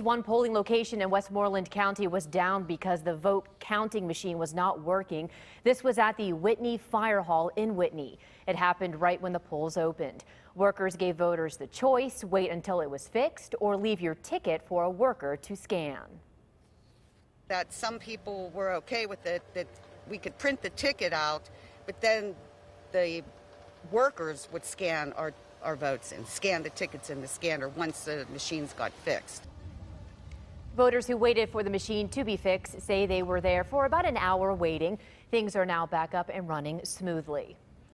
One polling location in Westmoreland County was down because the vote counting machine was not working. This was at the Whitney Fire Hall in Whitney. It happened right when the polls opened. Workers gave voters the choice, wait until it was fixed or leave your ticket for a worker to scan. That some people were okay with it, that we could print the ticket out, but then the workers would scan our, our votes and scan the tickets in the scanner once the machines got fixed. Voters who waited for the machine to be fixed say they were there for about an hour waiting. Things are now back up and running smoothly.